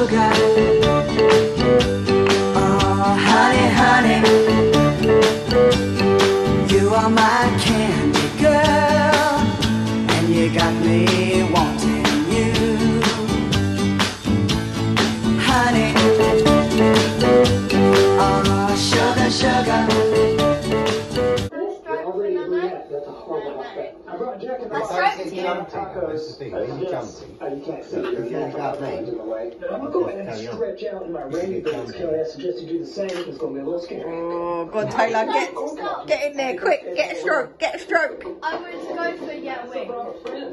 sugar. I stroked you. That's the thing, when you're jumping, Oh, you can't see. if you look at me, I'm gonna go ahead and stretch out in my rainy boots. Kelly, I suggest you do the same. It's gonna be a little scary. Oh, go on, Taylor, get, get in there, quick, get a stroke, get a stroke. I want to go for yeah, wait.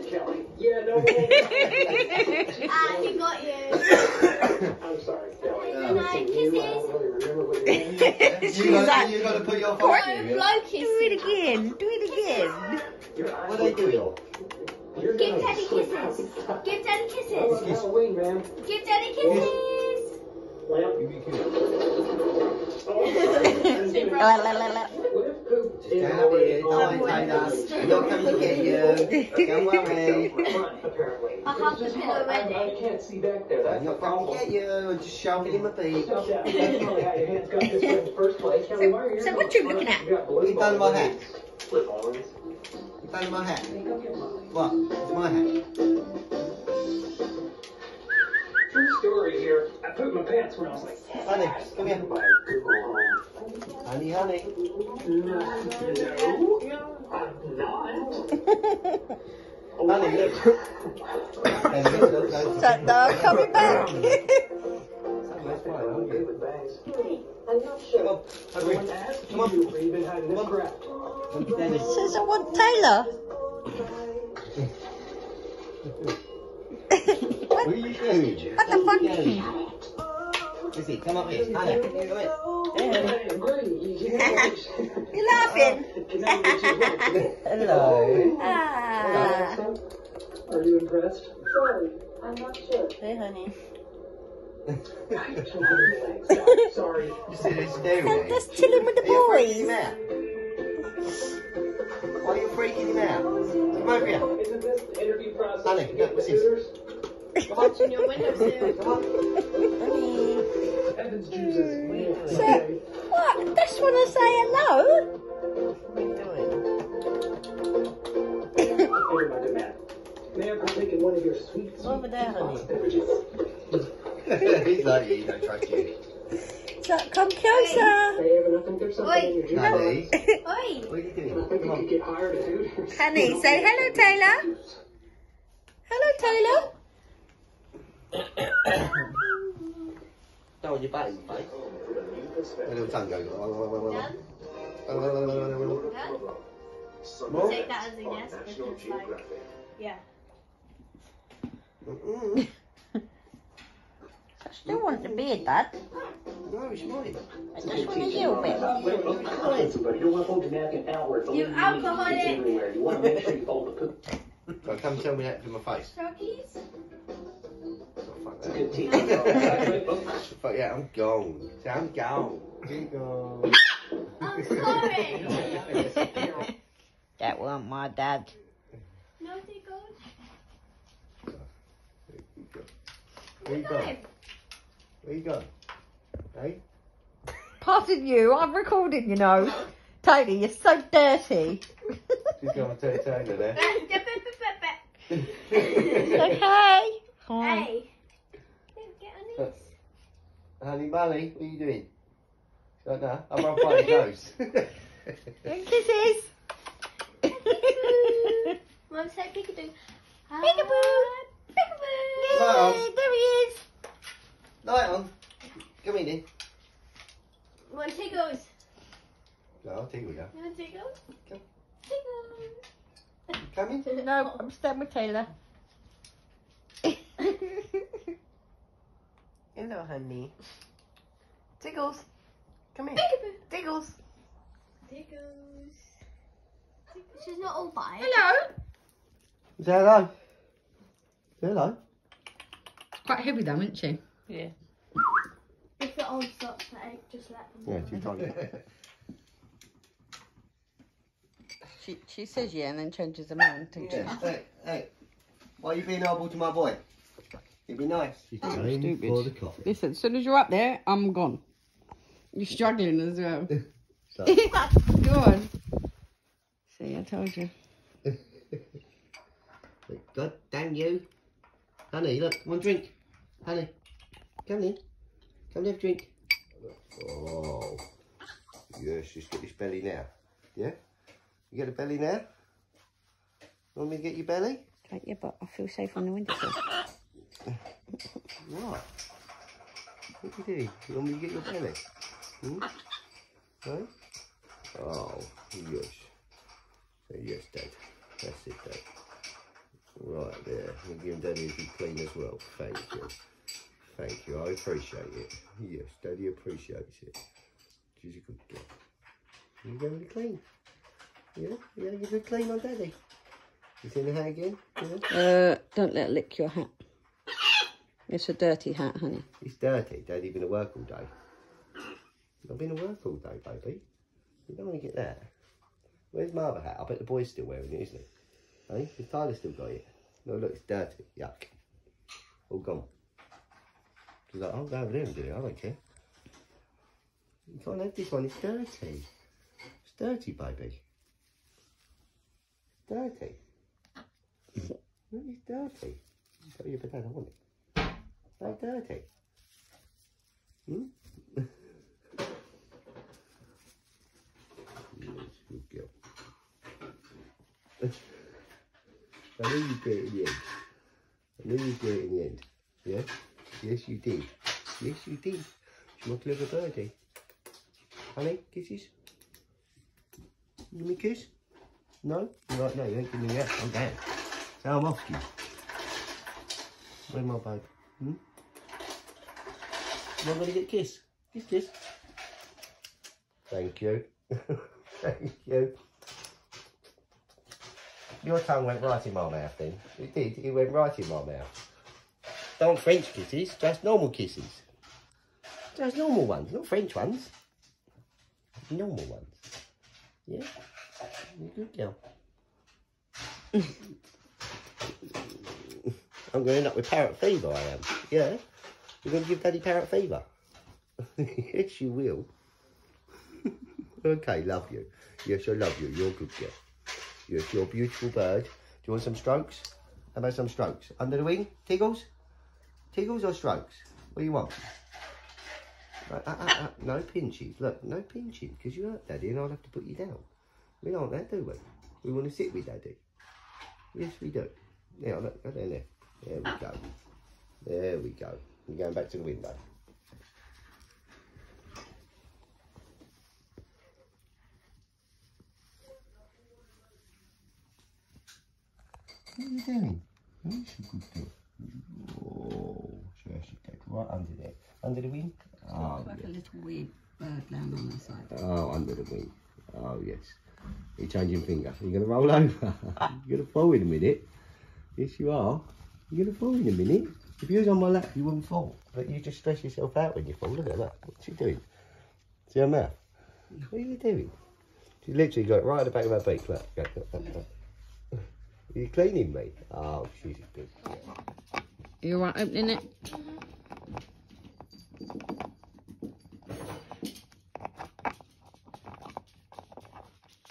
Kelly. Yeah, no. Ah, he got you. I'm sorry, Kelly. Kisses. I don't really remember what you meant. you She's got, like, you got to put your No, phone in. blow do kisses. it again, do it again. What are they look doing? You're Give gonna daddy kisses. Give daddy Oh, kisses. it's Halloween, man. Give daddy kisses. Well, You be oh, don't us. We're not coming to get you. Don't worry. front, apparently. I the pillow hard. I- I can't see back there. That's the not coming to get you. I'm just shoving in my beak. Yeah, that's probably how your hands got this in first place. Kelly, why are your so what you looking at? You got blue You done my balls. hat. Flip-ons. You found my hat. Hey, go get mine. What? It's my hat. True story here. I pooped my pants when I was like, Honey, come here. by Google Home. Honey, honey. No, I'm not. Honey, look. No, I'm coming back. That's fine, I'm aren't good you? with bangs. I'm not sure. Come on, No hurry. one asked you where you've been hiding this Says I want Taylor. What are you doing? What the fuck? Lizzie, come up here. Honey, come here. Hey, agree. You're laughing. Hello. Ah. Are you impressed? Sorry, I'm not sure. Hey, honey. Sorry. You see I'm just chilling with the Are you boys. Why are you freaking him out? Come over here. Isn't this the interview process? Honey, look, what's this? Come on. On your windowsill. Come on. Honey. Evans juices. So, what? Just want to say hello? Over my demand. May I partake in one of your sweet, sweet Over there, honey. beverages? He's like, he don't trust you. So, come closer. Hey, ever think there's something in your jukebox? Honey, Oi. what are you I doing? think Come you on. could get hired at Hooters. Honey, say hello, Taylor. Hello, Taylor. Don't want your butt in your face. A little tongue goes. Done? Take that as a yes. Because like, yeah. Mm-mm. I still want the beard, Dad. No, it's mine. I just want a little bit. Somebody, you don't want to fold your napkin outward. You alcoholic. Everywhere. You want to make sure you fold the poop. So come tell me that to my face. Strokies? Oh, fuck that. Fuck yeah, I'm gone. See, I'm gone. Go. I'm sorry. That wasn't my dad. No, they go. Where you going? Where you going? Hey? Pardon you, I'm recording, you know. Taylor, you're so dirty. She's going to tell Taylor there. okay. Hi. Hey. Get on this. Honey Molly, what are you doing? Like that? I'm on fire nose. And kisses. Mum said peekaboo. Peekaboo. Peekaboo. Right on. There he is. Light on. Come in then. Want tickles? No, I'll take you now. You want tickles? Come. Tickles. Come in. No, I'm staying with Taylor. Hello, honey. Tickles. Come here. Peekaboo. Tickles. Tickles. She's not all by. Hello. Say hello. Say hello. Quite heavy though, isn't she? Yeah. If the old stops the egg, just let them. Yeah, she's trying She she says yeah and then changes her mind, doesn't she? Hey, hey. Why are you being horrible to my boy? It'd be nice. She's Oh, going stupid. for the coffee. Listen, as soon as you're up there, I'm gone. You're struggling as well. So, Go on. See, I told you. God damn you. Honey, look, one drink. Honey, come in. Come and have a drink. Oh. she's got this belly now. Yeah? You got a belly now? Want me to get your belly? Okay, yeah, but I feel safe on the windowsill. What? What you doing? You want me to get your belly? Hmm? No? Oh, yes. Say yes, Dad. That's it, Dad. Right there. Give Daddy a good clean as well. Thank you. Thank you. I appreciate it. Yes, Daddy appreciates it. She's a good girl. You going to clean? Yeah? You going to give a good clean on Daddy? You seen the hat again? Yeah? Uh, don't let it lick your hat. It's a dirty hat, honey. It's dirty. Daddy been at work all day. I've been at work all day, baby. You don't want to get that. Where's my other hat? I bet the boy's still wearing it, isn't he? Hey, has Tyler still got it? No, look, it's dirty. Yuck. All gone. She's like, I'll go over there and do it. I don't care. You can't have this one. It's dirty. It's dirty, baby. It's dirty. No, it's dirty. But Dad, I want it. So dirty. Hmm? yes, good girl. I knew you'd get it in the end. I knew you'd get it in the end. Yeah? Yes, you did. Yes, you did. You're a clever birdie. Honey, kisses? Give me a kiss? No? You're no, you ain't giving me that. I'm down. So I'm off you. Where's my babe? Hmm? Am I going to get a kiss? Kiss, kiss. Thank you. Thank you. Your tongue went right in my mouth then. It did. It went right in my mouth. Don't French kisses, just normal kisses. Just normal ones, not French ones. Normal ones. Yeah? You're good girl. I'm going to end up with parrot fever, I am. Yeah? You're going to give Daddy parrot fever? yes, you will. okay, love you. Yes, I love you. You're a good girl. Yes, you're a beautiful bird. Do you want some strokes? How about some strokes? Under the wing? Tiggles? Tiggles or strokes? What do you want? Uh, uh, uh, no pinches. Look, no pinching, because you hurt Daddy and I'll have to put you down. We don't that, do we? We want to sit with Daddy. Yes, we do. Yeah, look, go down there. There we go. There we go. You're going back to the window. What are you doing? Yes, you good girl. Oh, so cake. Right under there. Under the wing? Oh, like yeah. a little weird bird land on the side. Oh, under the wing. Oh, yes. You're changing finger. You're going to roll over. You're going to fall in a minute. Yes, you are. You're going to fall in a minute. If you was on my lap, you wouldn't fall. But you just stress yourself out when you fall. Look at that. What's she doing? See her mouth? Mm. What are you doing? She literally got it right at the back of her beak. Look. Look, look, look, look. Are you cleaning me? Oh, she's good. You alright opening it?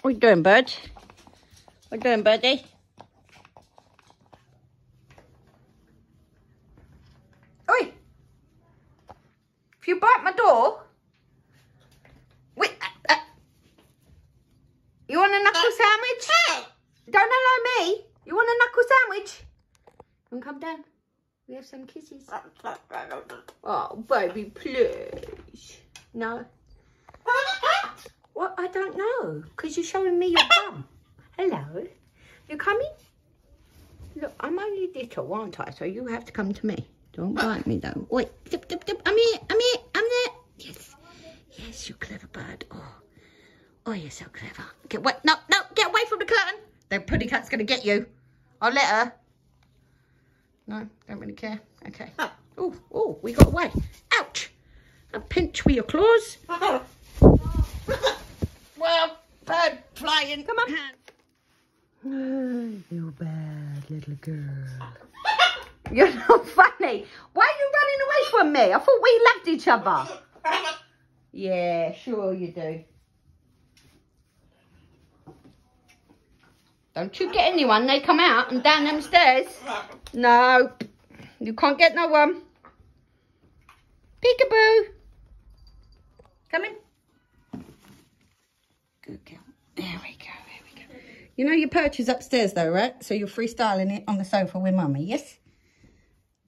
What you doing, bird? What you doing, birdie? Oi! If you bite my door, wait, uh, uh, you want a knuckle sandwich? Don't allow me. You want a knuckle sandwich? And come down. We have some kisses. Oh, baby, please. No. What? I don't know. Because you're showing me your bum. Hello. You coming? Look, I'm only little, aren't I? So you have to come to me. Don't bite me, though. Wait. Dip, dip, dip. I'm here. I'm here. I'm there. Yes. Yes, you clever bird. Oh. Oh, you're so clever. Get away. No, no. Get away from the curtain. The pretty cat's going to get you. I'll let her. No, don't really care. Okay. Oh, oh, we got away. Ouch! A pinch with your claws. well, bird flying. Come on. you bad little girl. You're not funny. Why are you running away from me? I thought we loved each other. Yeah, sure you do. Don't you get anyone. They come out and down them stairs. No, you can't get no one. Peekaboo. Come in. Good girl. There we go, there we go. You know your perch is upstairs though, right? So you're freestyling it on the sofa with mummy, yes?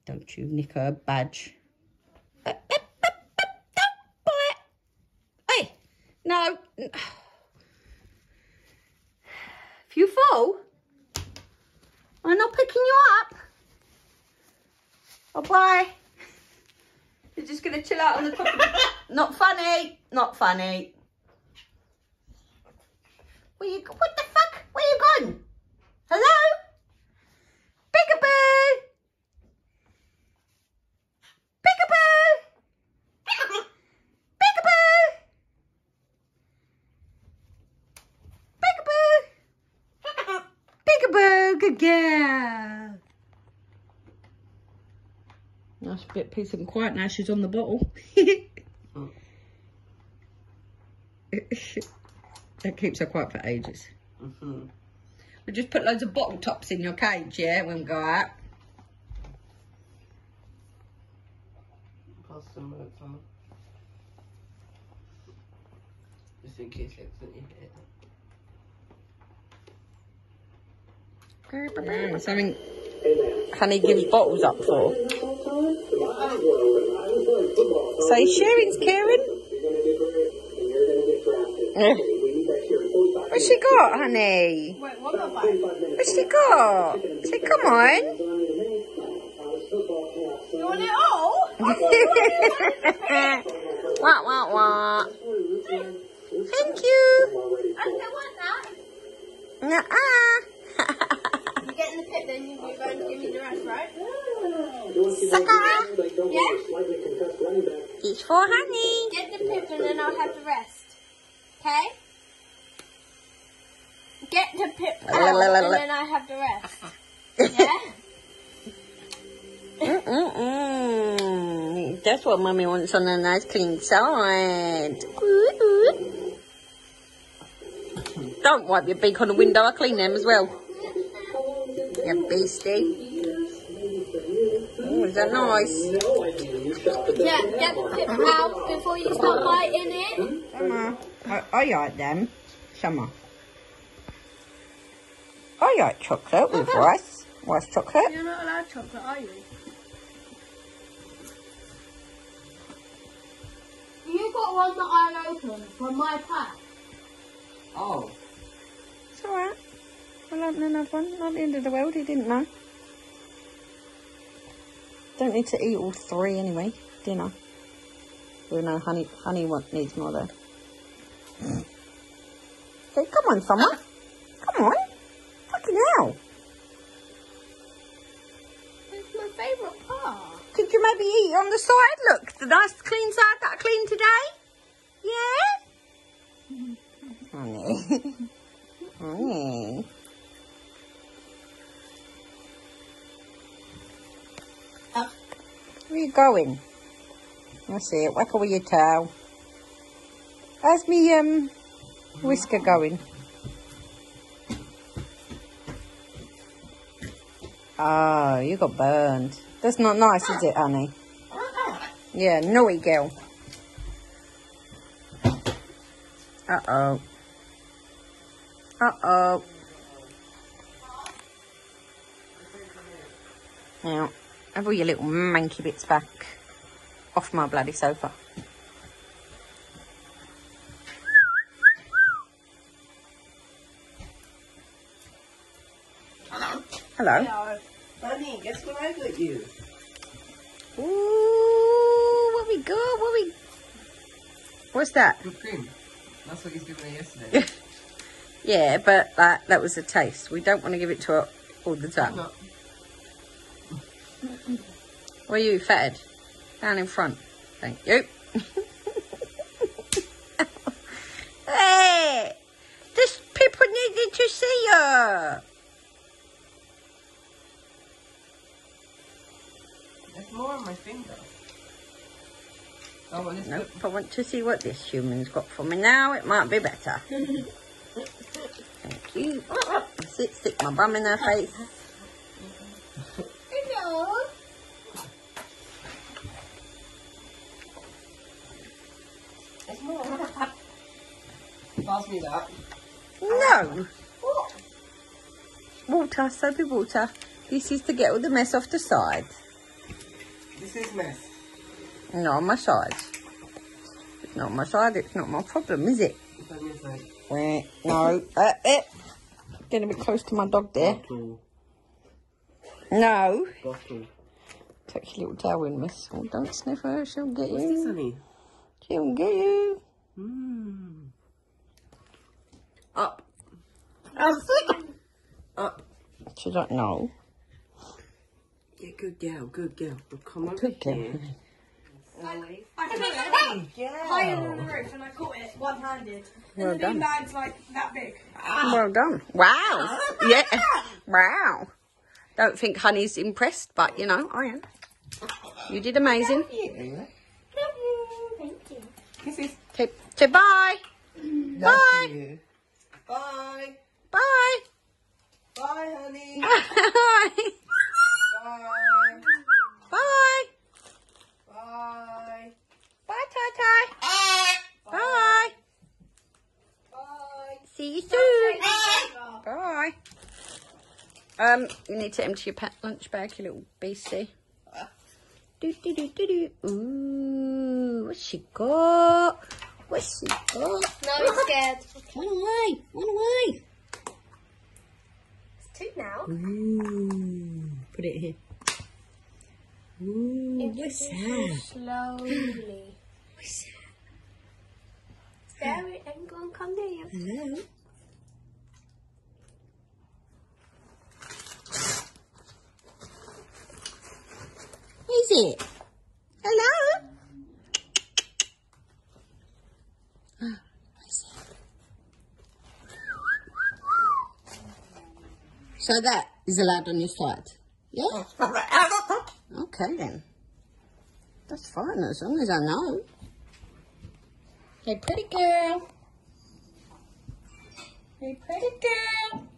Don't you nick her badge. Uh, uh, uh, don't bite. Hey, no. If you fall, I'm not picking you up. Oh, bye. You're just going to chill out on the top of the... Not funny. Not funny. Where you... What the fuck? Where you gone? Hello? Peekaboo! Peekaboo! Peekaboo! Peekaboo! Peekaboo, good girl. Nice bit peace and quiet now she's on the bottle. that keeps her quiet for ages. Mm-hmm. We just put loads of bottle tops in your cage, yeah, when we go out. Pass some milk. Just in case you accidentally hit it. Something Honey gives bottles up for. Say Sharon's Karen. Eh. What's she got, honey? Wait, what about that? What's she got? Say, come on. You want it all? wah, wah, wah. Thank you. I don't want that. Nuh-uh. In the pit, then you're going to give me the rest, right? Sucker. Yeah? It's for honey. Get the pip and then I'll have the rest. Okay? Get the pip out and then I have the rest. Yeah? Mm-mm-mm. That's what mommy wants on a nice clean side. Ooh. Don't wipe your beak on the window. I clean them as well. You beastie. Oh, is that nice? Yeah, get the pip out before you start biting it. Summer. I, I like them. Summer. I like chocolate with rice. Rice chocolate. You're not allowed chocolate, are you? You got one that I opened from my pack. Oh, It's alright. We'll open another one. Not the end of the world, he didn't know. Don't need to eat all three anyway. Dinner. Well, no, honey, honey what needs more though. Okay, come on, Summer. Come on. Fucking hell. It's my favourite part. Could you maybe eat on the side? Look, the nice clean side that I cleaned today. Yeah? Honey. Honey. Where are you going? That's it. Whack away your tail. How's me um whisker going? Oh, you got burned. That's not nice, is it, honey? Yeah, naughty girl. Uh-oh. Uh-oh. Now, have all your little manky bits back off my bloody sofa. Hello. honey, guess what I got you? Ooh, what we got? What we... What's that? Whipped cream. That's what he's given me yesterday. Yeah, but that, that was a taste. We don't want to give it to her all the time. Are you, fed? Down in front. Thank you. hey! This people needed to see you. There's more on my finger. Oh, well, Nope, I want to see what this human's got for me now. It might be better. Thank you. Sit, stick my bum in her face. Hello. There's more. Pass me that. No. What? Water, soapy water. This is to get all the mess off the side. This is mess. Not on my side. It's not on my side, it's not my problem, is it? It's on your side. Wait, no. Uh, eh. Getting a bit close to my dog there. Bottle. No. Bottle. Touch your little tailwind, miss. Oh, don't sniff her, she'll get What's this, you. honey? She'll get you. Mmm. Up. Up. She don't know. Yeah, good girl, good girl. Well, come over Good girl. here. I caught it higher than the roof and I caught it one-handed. Well and the done. bean bag's like that big. Well done. Wow. Oh, yeah. Wow. Don't think Honey's impressed, but you know, I am. You did amazing. Thank you. Kisses. Okay, say bye. Bye. you. Bye. Bye. Bye, honey. Bye. Bye. Bye. Bye. Bye, Tai Tai. Bye. Bye. See you soon. Bye. Um, you need to empty your pet lunch bag, you little beastie. Do, do, do, do, do. Ooh, what's she got? What's she got? No, I'm scared. Run away, run away. It's two now. Ooh, put it here. Ooh, what's that? Slowly. What's that? Stare it and go and come near you. Hello? Is it? Hello? Ah, what's that? So that is allowed on your side? Yeah? Okay then. That's fine as long as I know. Hey, pretty girl. Hey, pretty girl.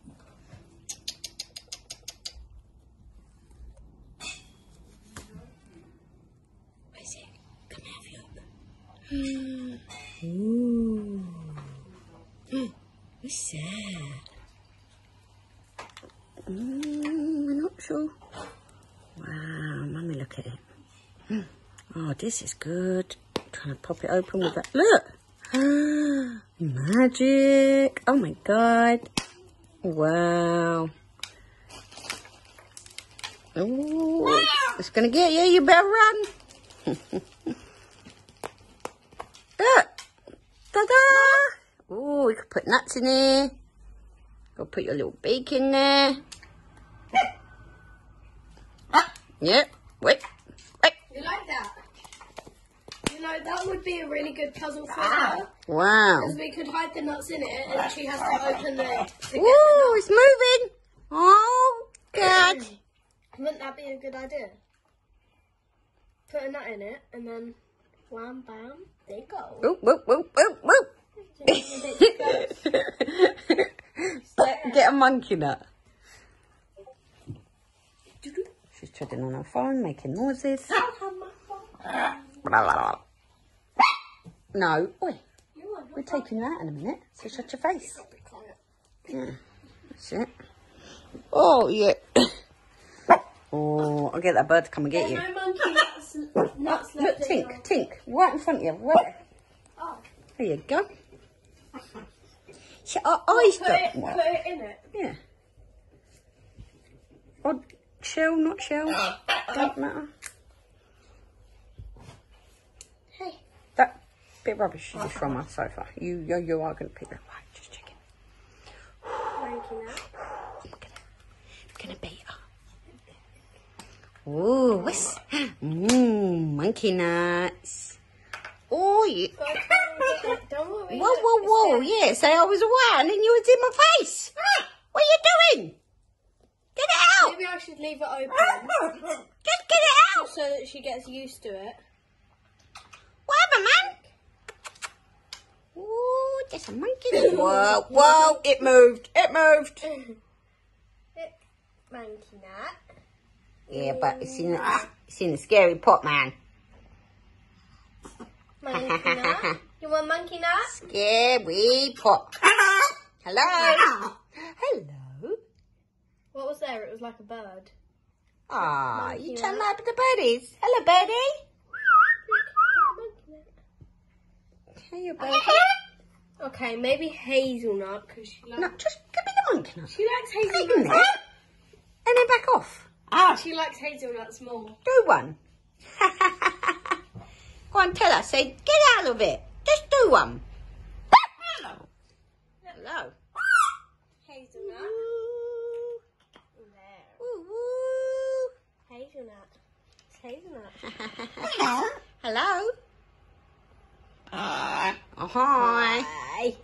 Where's it? Come have you. Ooh. What's that? Mm, I'm not sure. Wow, mummy, look at it. Mm. Oh, this is good. I'm trying to pop it open with that. Look. Magic. Oh my god. Wow. Ooh, it's gonna get you. You better run. Look. Ta-da. Ooh, we could put nuts in there. Go put your little beak in there. Yep. Wait. Wait. You like that? You know, that would be a really good puzzle ah. for her. Wow. Because we could hide the nuts in it and she has to open the to get Ooh, it's moving. Oh, God. Wouldn't that be a good idea? Put a nut in it and then wham bam, there you go. Whoop, whoop, whoop, whoop, whoop. get, get a monkey nut. She's on her phone, making noises. No, oi, we're taking you out in a minute, so shut your face. Yeah, that's it. Oh, yeah. Oh, I'll get that bird to come and get you. Nuts, nuts Look, Tink, Tink, right in front of you, right there. Oh. There you go. She, oh, oh, our eyes Put it, put it in it. Yeah. Or shell, not shell. Don't matter. Hey. That bit of rubbish is from my sofa. You, you, you are going to pick that. Right, just checking. Monkey nut. I'm gonna, I'm gonna beat her. Ooh, what's Mmm, monkey nuts. Oh, yeah. I can't get it. Don't worry. Whoa, whoa, whoa. Yeah, say I was away and then you was in my face. What are you doing? Get it out. Maybe I should leave it open Just get it out. so so that she gets used to it. Whatever, man. Ooh, there's a monkey. there. Whoa, whoa, it moved. It moved. Monkey nut. Yeah, but it's in a, it's in a scary pot, man. Monkey nut. You want monkey nut? Scary pot. Hello. Hello. What was there? It was like a bird. Ah, you turn nut. up the birdies. Hello, birdie. Hey, birdie. Okay, maybe hazelnut because she likes No, just give me the monkey nut. she likes Take them hazelnuts. there. And then back off. Ah. She likes hazelnuts more. Do one. Go on, tell her. Say, get out of it. Just do one. Hello. Hello. Hazelnut. There. Woo, woo. Hazelnut. It's hazelnut. Hello. Oh, hi. Hi.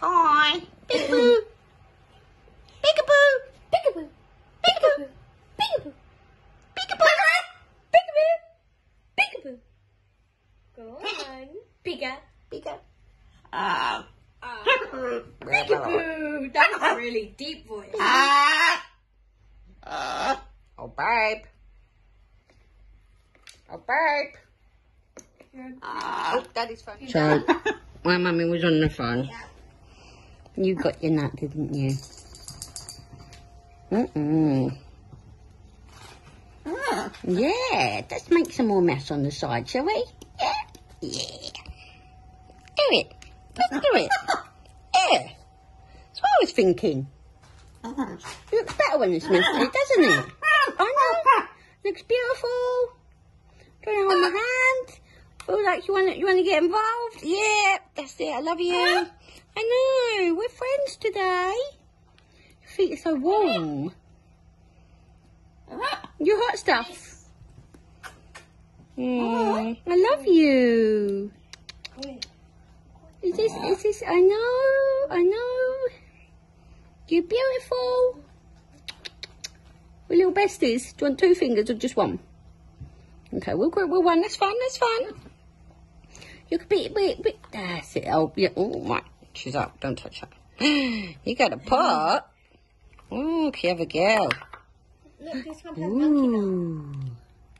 Hi. Peekaboo. Peekaboo. Peekaboo. Peekaboo. Peekaboo. Peekaboo. Peekaboo. Peekaboo. Go on. Bigger. Bigger. Uh, uh, Peekaboo. That was a really deep voice. Oh, babe. Ah. Oh, babe. Oh, daddy's phone. So, my mummy was on the phone. You got your nut, didn't you? Mm-mm. Yeah, let's make some more mess on the side, shall we? Yeah. Yeah. Do it. Let's do it. Yeah. That's what I was thinking. It looks better when it's messy, doesn't it? I know. Looks beautiful. Don't hold my hand. Feel like you want to, you want to get involved? Yeah, that's it. I love you. I know. We're friends today. Your feet are so warm. You're hot stuff. Mm, I love you. Is this, is this, I know, I know. You're beautiful. We're little besties. Do you want two fingers or just one? Okay, we'll group with one. That's fine, that's fine. You could be, be, be. That's it. Oh, yeah. Oh, my. She's up. Don't touch her. You got a pot. Oh, clever girl. Look, this one has.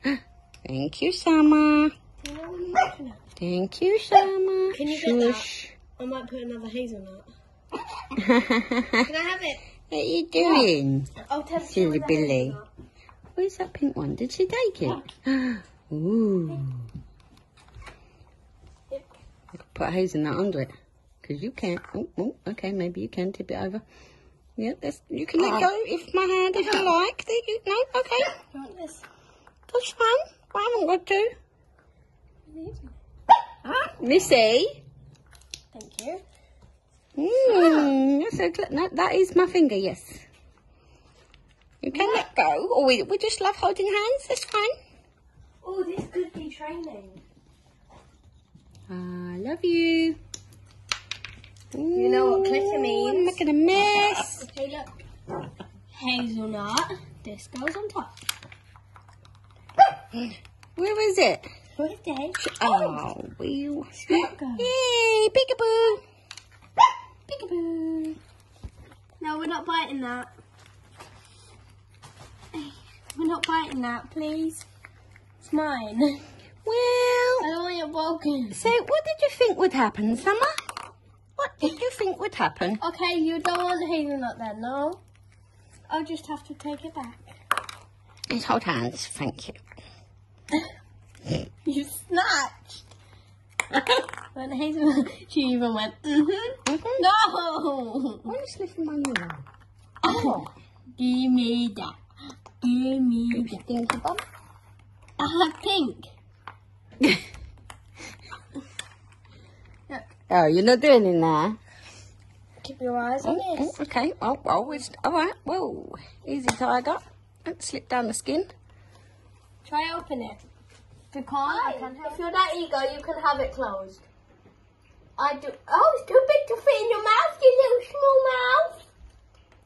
Ooh. Thank you, Summer. Do you know what monkey nut? Thank you, Summer. Can you get that? I might put another hazelnut. Can I have it? What are you doing? I'll tell Silly Billy. Where's that pink one? Did she take it? Ooh. I could put a hazelnut under it. Because you can't. Oh, oh, okay, maybe you can tip it over. Yeah, that's, you can let go if my hand if you like. There you, no, okay. You want this? That's fine. I haven't got to. Missy. Thank you. Mm, that's a, cl- no, that is my finger, yes. You can let go, or we, we just love holding hands, that's fine. Oh, this could be training. I love you. You know what Ooh, I'm mm, means. making a mess. Okay, look. Hazelnut. This goes on top. Where is it? Birthday. Oh, wheel. Scott goes. Yay, peekaboo. Peekaboo. No, we're not biting that. Not biting that, please. It's mine. I Well, don't want it broken. so what did you think would happen, Summer? What did you think would happen? Okay, you don't want the hazelnut then, no? I'll just have to take it back. Let's hold hands, thank you. You snatched. when the hazelnut, she even went, mm-hmm. Mm-hmm. No! Why are you sniffing my nose? Oh, Give me that. Give me you that. stinky. I have pink. Oh, you're not doing it now. Keep your eyes on Oh, this. oh, okay. Oh, well, it's all right. Whoa, easy, tiger. Don't slip down the skin. Try open it. If you can't, if you're that eager, you can have it closed. I do. Oh, it's too big to fit in your mouth, you little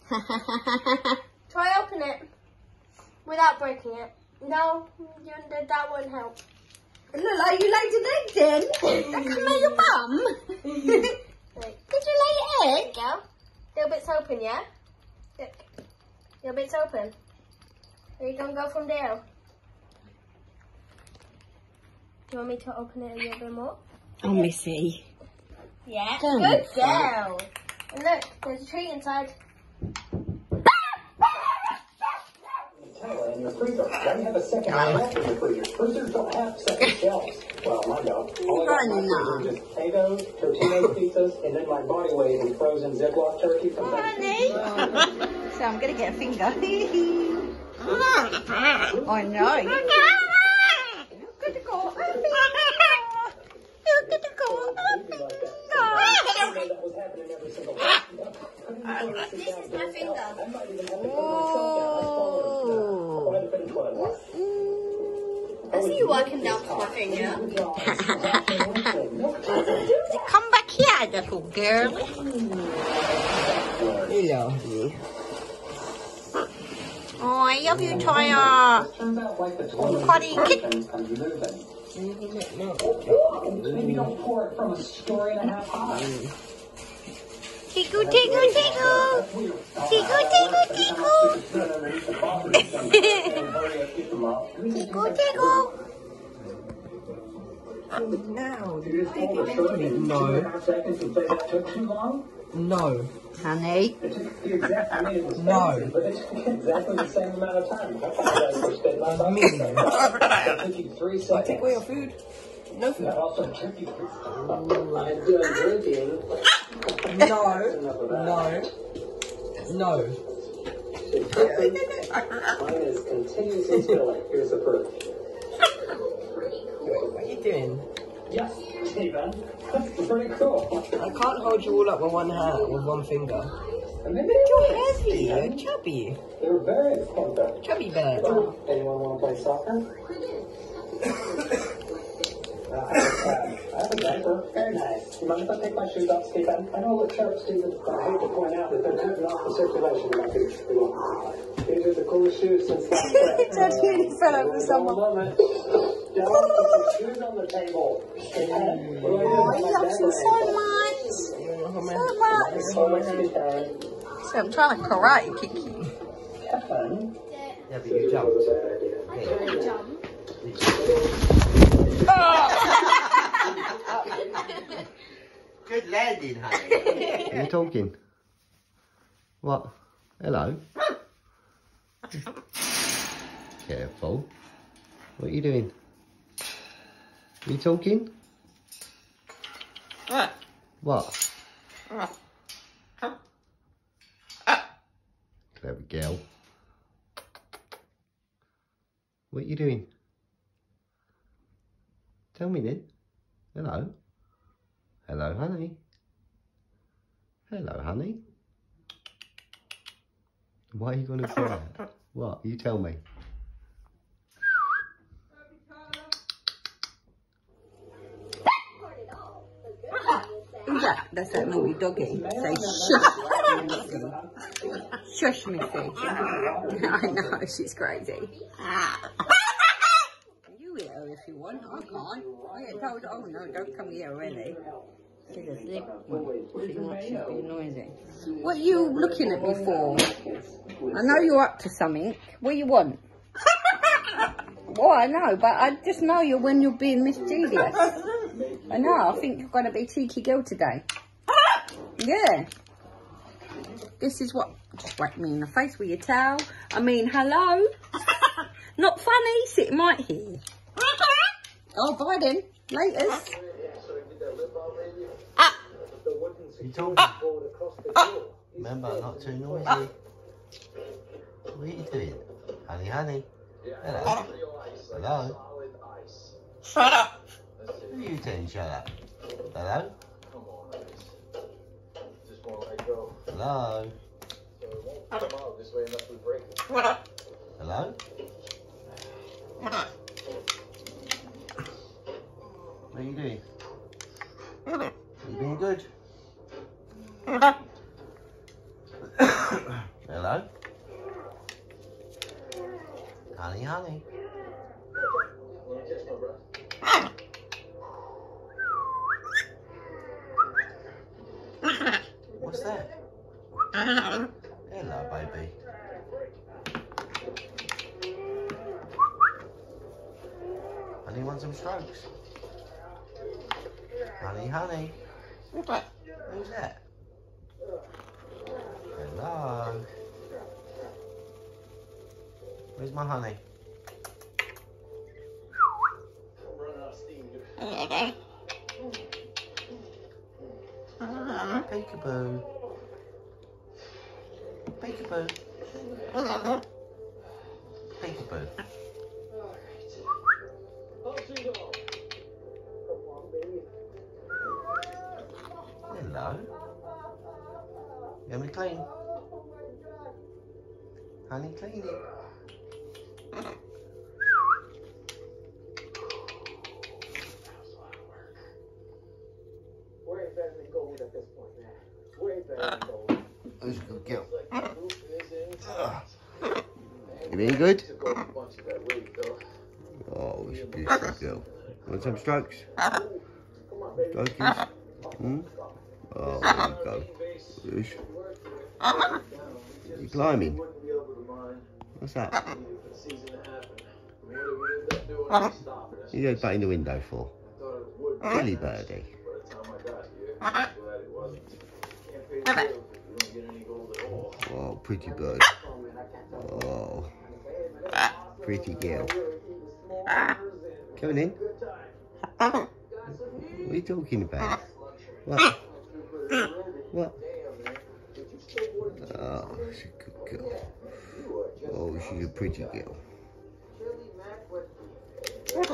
small mouth. Try open it without breaking it. No, you, that, that won't help. It looked like you laid an egg then. That come out your bum. Right. Did you lay an egg? Go. Little bit's open, yeah? Look. Little bit's open. Are you gonna go from there? Do you want me to open it a little bit more? Oh, Missy. Yeah. Don't. Good girl. And look, there's a treat inside. Nutella in your freezer. Then you have a second shelf in your freezer. Freezers don't have second shelves. Well, mine don't. All I got in my freezer is just potatoes, Totino's pizzas, and then my body weight in frozen Ziploc turkey from Thanksgiving. So I'm going to get a finger. Oh, I know. You're good to go. You're good to go. That was happening every single day. This is my finger. I might even have to put myself down. I followed quite a bit of what it was. I see you walking down to my finger. Come back here, little girl. Hello. Oh, I love you, Toya. Turns out like the toilet Potty kick. and moving. Maybe don't pour it from a story and a half high. Tickle, tickle, tickle. Tickle, tickle, tickle. Tickle, tickle. Now. No. Seconds and say that took too long? No. Honey. It took the exact, I mean, No. crazy, but exactly the same amount of time. I apologize for spending my time. Me. It took you three seconds. Take away your food. No food. That also took you three seconds. I'm done drinking. No. Enough of that. No. No. Mine is continuously spilling. Here's the proof. What are you doing? Yes, Stephen. That's pretty cool. I can't hold you all up with one hand, with one finger. And maybe you're Heavy. You're chubby. They're very expensive. Chubby bird. Anyone want to play soccer? Uh, I have a- I have a diaper. Very nice. You mind if I take my shoes off, Stephen? I know it looks sharp, Stephen, but I hate to point out that they're cutting off the circulation in my feet. These are the coolest shoes since last trip. That's really fell over Don't someone. love it. Put the shoes on the table. Stephen, what do I do Oh, with I my you diaper? so much. So much. So I'm trying to karate kick you. Kevin. Yeah, but you jumped. Good landing, honey. Are you talking? What? Hello? Careful. What are you doing? You talking? Ah. Ah. What? Clever ah. girl. What are you doing? Tell me then. Hello. Hello, honey. Hello, honey. Why are you going to say that? What? You tell me. Yeah, that's that naughty doggy. Say shush. Shush, Missy. I know, she's crazy. You her if you want. I can't. I get told, oh no, don't come here really. She's asleep. She's not, she's being noisy. What are you looking at me for? I know you're up to something. What do you want? Well, oh, I know, but I just know you when you're being mischievous. I know, I think you're going to be cheeky girl today. Yeah. This is what... Just whack me in the face with your towel. I mean, hello? Not funny, sit right here. Oh, bye then. Laters. Ah. You talking? Remember, not too noisy. What are you doing? Honey, honey. Hello. Hello. Shut up. What are you doing? Shut up. Hello. Hello. Shut up. Hello. What are you doing? You being good? Hello? Honey, honey. Hello, baby. Honey, want some strokes? Honey, honey. Who's that? Hello. Honey? Peekaboo. Peekaboo. Peekaboo. Hello. You me clean? Honey, clean it. Weight, though. Oh, a beautiful girl. Want some strokes? Strokies? Hmm? Oh, there you go. Whoosh. You climbing? Wouldn't be able to mind What's that? if the season to happen. What did we end up doing? We stopped it. You go back in the window for? I thought it would be. Billy Birdie. By the time I got here, I'm glad it wasn't. Can't pay the bills if you don't get any gold at all. Oh, pretty bird. Oh, pretty girl. Ah. Coming in? Uh-huh. What are you talking about? Uh. What? Uh. What? Oh, she's a good girl. Oh, she's a pretty girl.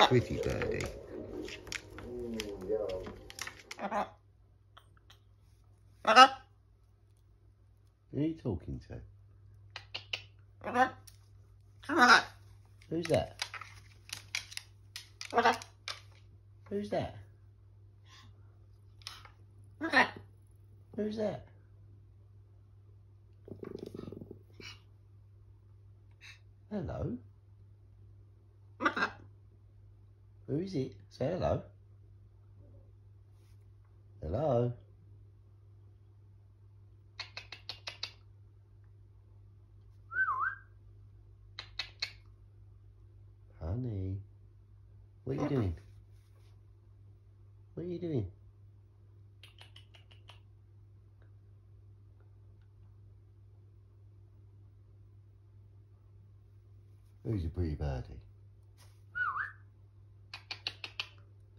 Pretty birdie. Uh-huh. Who are you talking to? Uh-huh. Who's that? Who's that? Who's that? Hello? Who is it? Say hello. Hello? Honey, what are you doing? What are you doing? Who's a pretty birdie?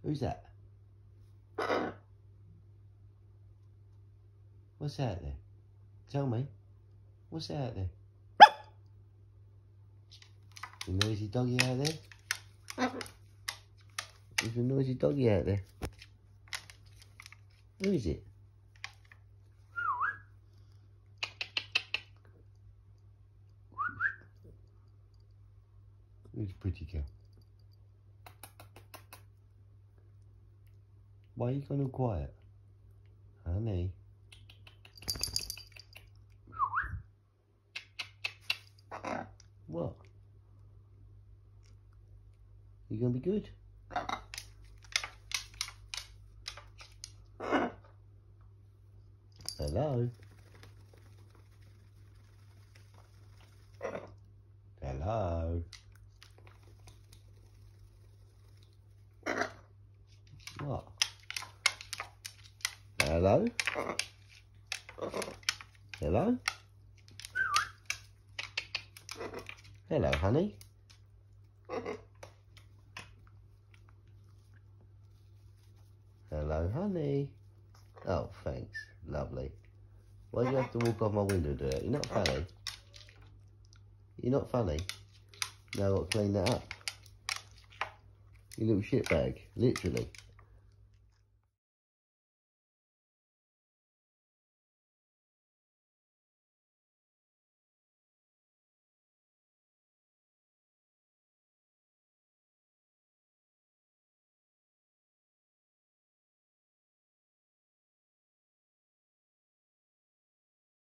Who's that? What's that there? Tell me. What's that there? The noisy doggy out there? There's a noisy doggy out there. Who is it? It's a pretty girl? Why are you going all quiet? Honey. What? You gonna be good? Hello? Hello? What? Hello? Hello? Hello, honey. Hello, honey. Oh, thanks. Lovely. Why do you have to walk off my window do that? You're not funny. You're not funny. Now I've got to clean that up. You little shitbag. Literally.